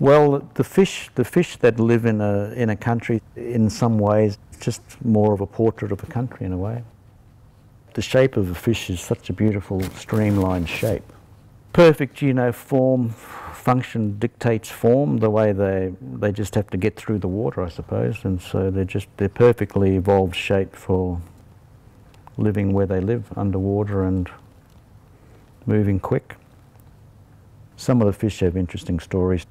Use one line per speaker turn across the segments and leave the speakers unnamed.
Well, the fish, the fish that live in a, in a country, in some ways, just more of a portrait of a country in a way. The shape of a fish is such a beautiful streamlined shape. Perfect, you know, form, function dictates form, the way they, they just have to get through the water, I suppose, and so they're just, they're perfectly evolved shape for living where they live, underwater and moving quick. Some of the fish have interesting stories.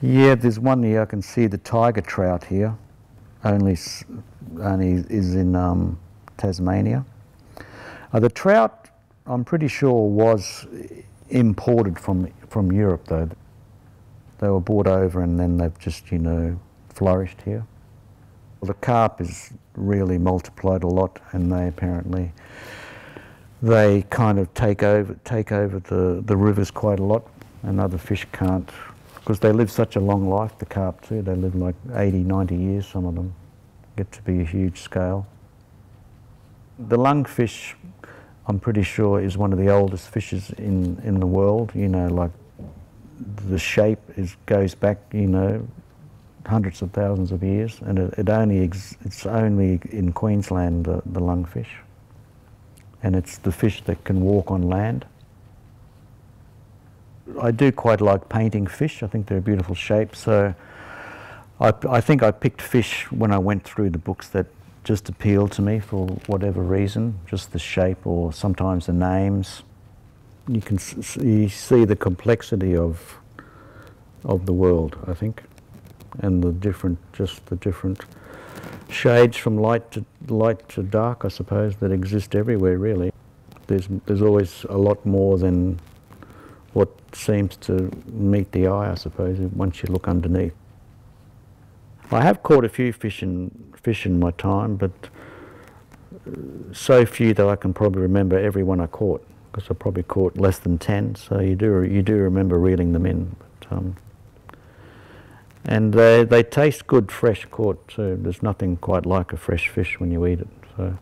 Yeah, there's one here. I can see the tiger trout here. Only, only is in um, Tasmania. Uh, the trout, I'm pretty sure, was imported from from Europe though. They were brought over and then they've just you know flourished here. Well, the carp is really multiplied a lot, and they apparently they kind of take over take over the the rivers quite a lot, and other fish can't because they live such a long life, the carp too. They live like 80, 90 years, some of them. Get to be a huge scale. The lungfish, I'm pretty sure, is one of the oldest fishes in, in the world. You know, like the shape is, goes back, you know, hundreds of thousands of years, and it, it only it's only in Queensland the, the lungfish, and it's the fish that can walk on land. I do quite like painting fish. I think they're a beautiful shape. So I, I, think I picked fish when I went through the books that just appealed to me for whatever reason, just the shape or sometimes the names. You can you see the complexity of of the world, I think, and the different, just the different shades from light to light to dark, I suppose, that exist everywhere. Really, there's there's always a lot more than what seems to meet the eye, I suppose, once you look underneath. I have caught a few fish in, fish in my time, but uh, so few that I can probably remember every one I caught, because I probably caught less than 10, so you do, you do remember reeling them in. But, um, and they, they taste good fresh caught too. There's nothing quite like a fresh fish when you eat it. So.